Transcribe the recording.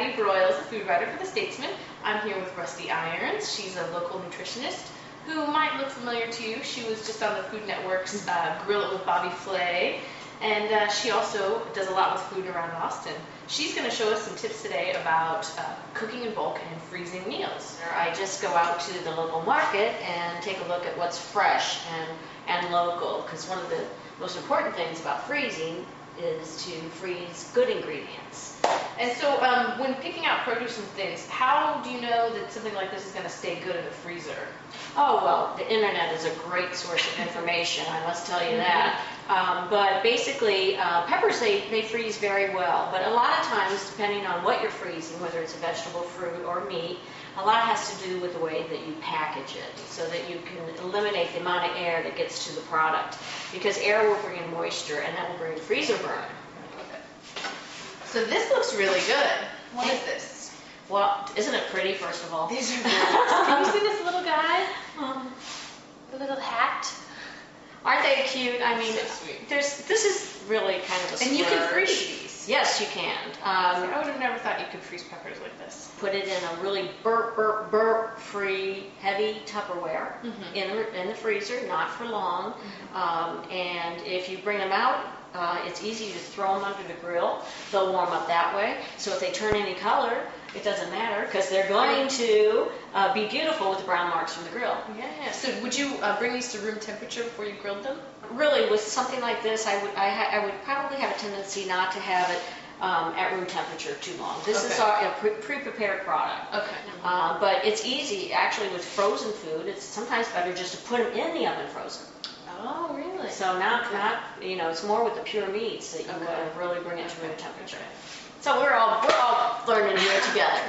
Addie Broyles, a food writer for The Statesman. I'm here with Rusty Irons. She's a local nutritionist who might look familiar to you. She was just on the Food Network's uh, Grill It with Bobby Flay, and uh, she also does a lot with food around Austin. She's going to show us some tips today about uh, cooking in bulk and freezing meals. I just go out to the local market and take a look at what's fresh and, and local, because one of the most important things about freezing is to freeze good ingredients. And so, um, when picking out produce and things, how do you know that something like this is going to stay good in the freezer? Oh, well, the internet is a great source of information, I must tell you that. Um, but basically, uh, peppers, they, they freeze very well. But a lot of times, depending on what you're freezing, whether it's a vegetable, fruit, or meat, a lot has to do with the way that you package it so that you can eliminate the amount of air that gets to the product. Because air will bring in moisture, and that will bring freezer burn. So this looks really good. What is this? Well, isn't it pretty, first of all? These are Can you see this little guy? Um, The little hat? Aren't they cute? I mean, So there's this is really kind of a And you can freeze these. Yes, you can. Um, I would have never thought you could freeze peppers like this. put it in a really burp, burp, burp free, heavy Tupperware Mhm. in, the, in the freezer, not for long. Um, and if you bring them out, uh, it's easy to throw them under the grill. They'll warm up that way. So if they turn any color, it doesn't matter because they're going to uh, be beautiful with the brown marks from the grill. Yeah. So would you uh, bring these to room temperature before you grilled them? Really, with something like this, I would I, ha- I would probably have a tendency not to have it um, at room temperature too long. This is our, a pre- pre-prepared product. Okay. Uh, but it's easy, actually, with frozen food. It's sometimes better just to put them in the oven frozen. Oh, really? So not, not, you know, it's more with the pure meats that you Okay. want to really bring it to room temperature. So we're all, we're all learning here together.